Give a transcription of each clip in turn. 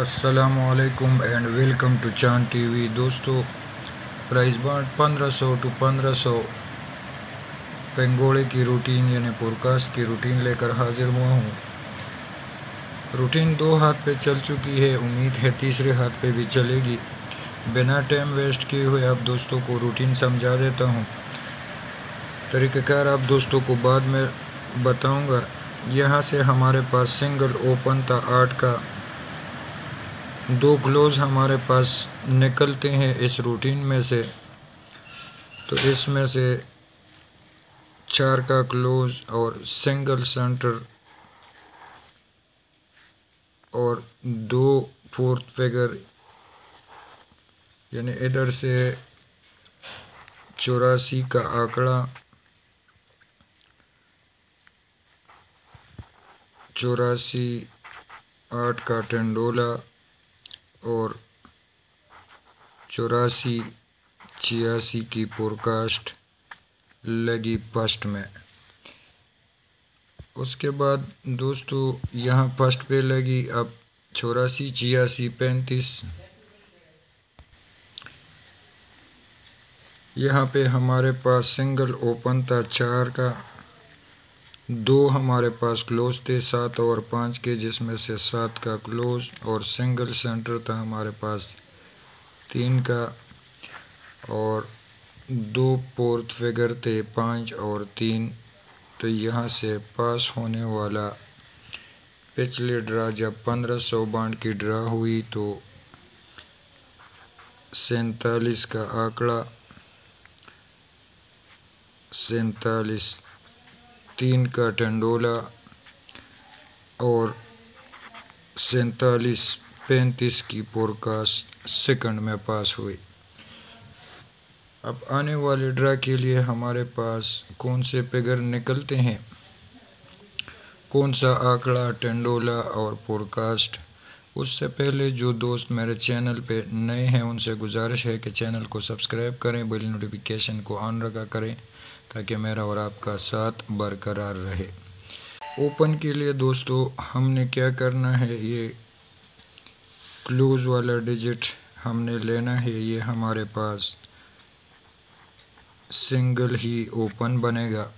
असलकुम and welcome to Chand TV दोस्तों prize bond 1500 to 1500 पेंगोड़े की रूटीन यानी पोडकास्ट की रूटीन लेकर हाजिर हुआ हूँ। रूटीन दो हाथ पे चल चुकी है, उम्मीद है तीसरे हाथ पे भी चलेगी। बिना टाइम वेस्ट किए हुए आप दोस्तों को रूटीन समझा देता हूँ। तरीक़ाकार आप दोस्तों को बाद में बताऊँगा। यहाँ से हमारे पास सिंगल ओपन था, आठ का। दो क्लोज हमारे पास निकलते हैं इस रूटीन में से। तो इसमें से चार का क्लोज और सिंगल सेंटर और दो फोर्थ फिगर यानी इधर से चौरासी का आंकड़ा, चौरासी आठ का टेंडोला और चौरासी छियासी की पोडकास्ट लगी फ़र्स्ट में। उसके बाद दोस्तों, यहाँ फ़र्स्ट पे लगी अब चौरासी छियासी पैंतीस। यहाँ पे हमारे पास सिंगल ओपन था चार का। दो हमारे पास क्लोज थे, सात और पाँच के, जिसमें से सात का क्लोज और सिंगल सेंटर था हमारे पास, तीन का और दो फोर्थ फिगर थे, पाँच और तीन। तो यहाँ से पास होने वाला पिछले ड्रा जब पंद्रह सौ बांड की ड्रा हुई तो सैतालीस का आंकड़ा, सैतालीस तीन का टंडोला और सैतालीस पैंतीस की पोरकास्ट सेकंड में पास हुई। अब आने वाले ड्रा के लिए हमारे पास कौन से फिगर निकलते हैं? कौन सा आंकड़ा, टेंडोला और पॉडकास्ट उससे पहले जो दोस्त मेरे चैनल पे नए हैं, उनसे गुजारिश है कि चैनल को सब्सक्राइब करें, बेल नोटिफिकेशन को ऑन रखा करें, ताकि मेरा और आपका साथ बरकरार रहे। ओपन के लिए दोस्तों, हमने क्या करना है? ये क्लोज वाला डिजिट हमने लेना है। ये हमारे पास सिंगल ही ओपन बनेगा।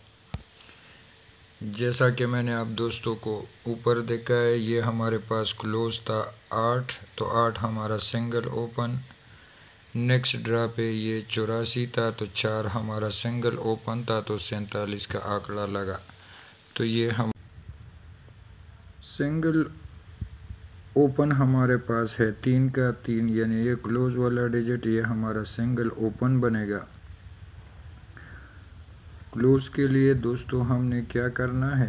जैसा कि मैंने आप दोस्तों को ऊपर देखा है, ये हमारे पास क्लोज था आठ तो आठ हमारा सिंगल ओपन नेक्स्ट ड्रा पे ये चौरासी था तो चार हमारा सिंगल ओपन था तो सैंतालीस का आंकड़ा लगा। तो ये हम सिंगल ओपन हमारे पास है, तीन का तीन, यानी ये क्लोज वाला डिजिट ये हमारा सिंगल ओपन बनेगा। क्लोज के लिए दोस्तों हमने क्या करना है?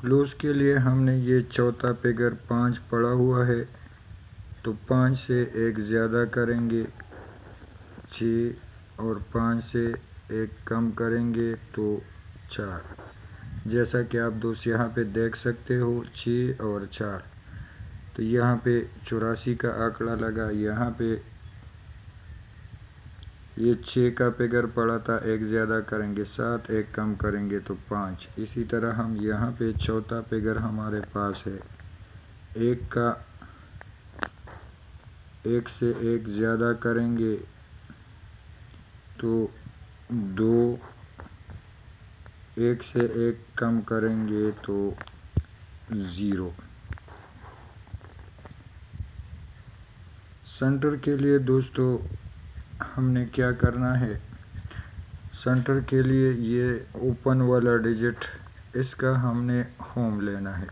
क्लोज के लिए हमने ये चौथा फिगर पाँच पड़ा हुआ है। तो पाँच से एक ज़्यादा करेंगे, छ और पाँच से एक कम करेंगे तो चार। जैसा कि आप दोस्त यहाँ पे देख सकते हो, छ और चार। तो यहाँ पे चौरासी का आंकड़ा लगा, यहाँ पे ये छः का फिगर पड़ा था, एक ज़्यादा करेंगे सात, एक कम करेंगे तो पाँच। इसी तरह हम यहाँ पे चौथा फिगर हमारे पास है। एक का एक से एक ज़्यादा करेंगे तो दो, एक से एक कम करेंगे तो ज़ीरो। सेंटर के लिए दोस्तों हमने क्या करना है? सेंटर के लिए ये ओपन वाला डिजिट, इसका हमने होम लेना है।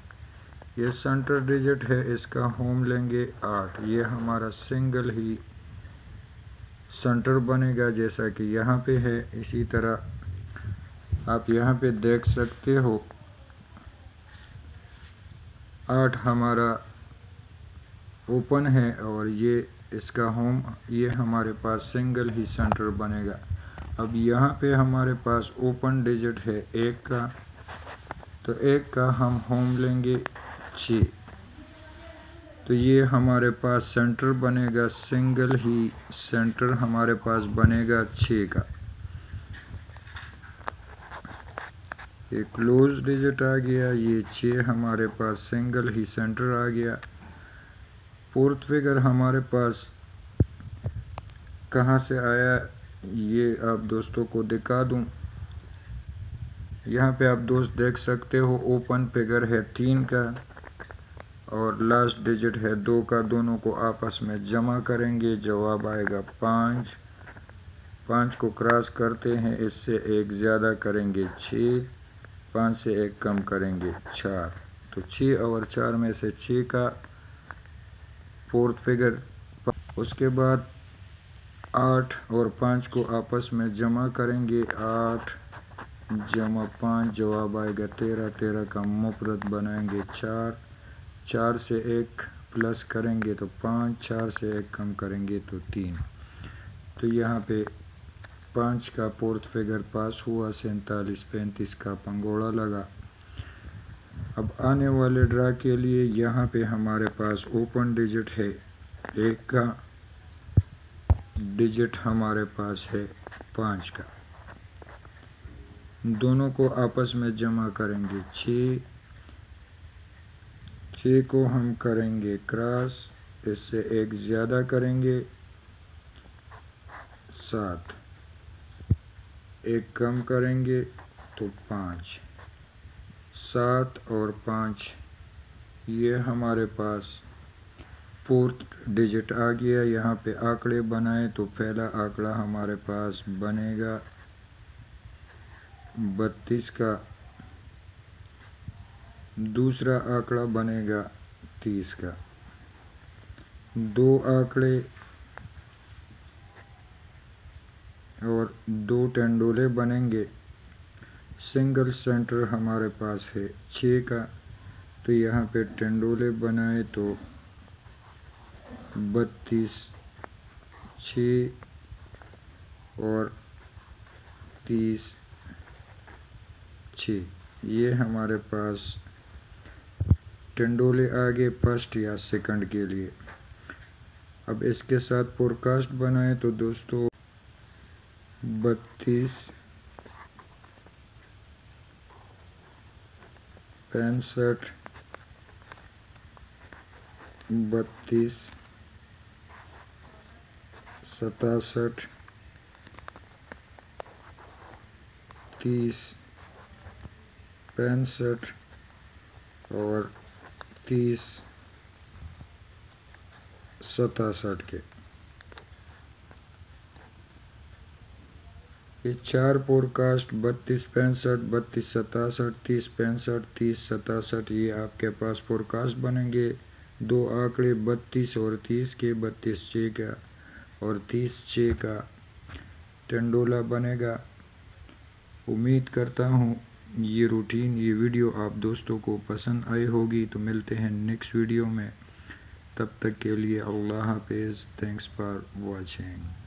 ये सेंटर डिजिट है, इसका होम लेंगे आठ। ये हमारा सिंगल ही सेंटर बनेगा, जैसा कि यहाँ पे है। इसी तरह आप यहाँ पे देख सकते हो। आठ हमारा ओपन है और ये इसका होम, ये हमारे पास सिंगल ही सेंटर बनेगा। अब यहाँ पे हमारे पास ओपन डिजिट है, एक का। तो एक का हम होम लेंगे, छ। तो ये हमारे पास सेंटर बनेगा, सिंगल ही सेंटर हमारे पास बनेगा, छ का। ये क्लोज डिजिट आ गया, ये छ हमारे पास सिंगल ही सेंटर आ गया। फोर्थ फिगर हमारे पास कहाँ से आया, ये आप दोस्तों को दिखा दूँ। यहाँ पे आप दोस्त देख सकते हो ओपन फिगर है तीन का और लास्ट डिजिट है दो का। दोनों को आपस में जमा करेंगे, जवाब आएगा पाँच। पाँच को क्रॉस करते हैं, इससे एक ज़्यादा करेंगे छः। पाँच से एक कम करेंगे चार। तो छः और चार में से छः का फोर्थ फिगर। उसके बाद आठ और पाँच को आपस में जमा करेंगे। आठ, जमा पाँच, जवाब आएगा तेरह। तेरह का मुफरत बनाएँगे चार। चार से एक प्लस करेंगे तो पाँच। चार से एक कम करेंगे तो तीन। तो यहाँ पे पाँच का फोर्थ फिगर पास हुआ, सैंतालीस पैंतीस का पंगोड़ा लगा। अब आने वाले ड्रा के लिए यहाँ पे हमारे पास ओपन डिजिट है। एक का डिजिट हमारे पास है पाँच का। दोनों को आपस में जमा करेंगे। छ। छ को हम करेंगे क्रॉस इससे एक ज़्यादा करेंगे। सात। एक कम करेंगे तो पाँच। सात और पाँच। ये हमारे पास फोर्थ डिजिट आ गया। यहाँ पे आंकड़े बनाए तो पहला आंकड़ा हमारे पास बनेगा। बत्तीस का दूसरा आंकड़ा बनेगा तीस का। दो आंकड़े और दो टेंडोले बनेंगे। सिंगल सेंटर हमारे पास है। छः का। तो यहाँ पे टेंडोले बनाए तो बत्तीस छ और तीस छ ये हमारे पास टेंडोले आगे फ़र्स्ट या सेकंड के लिए। अब इसके साथ पॉडकास्ट बनाए तो दोस्तों बत्तीस पैंसठ बत्तीस सतासठ तीस पैंसठ और तीस सतासठ के। ये चार पॉडकास्ट बत्तीस पैंसठ, बत्तीस सतासठ, तीस पैंसठ, तीस सतासठ, ये आपके पास पॉडकास्ट बनेंगे। दो आंकड़े, बत्तीस और तीस के, बत्तीस छः का और तीस छः का टंडोला बनेगा। उम्मीद करता हूँ ये रूटीन ये वीडियो आप दोस्तों को पसंद आई होगी। तो मिलते हैं नेक्स्ट वीडियो में। तब तक के लिए अल्लाह हाफिज़। Thanks for watching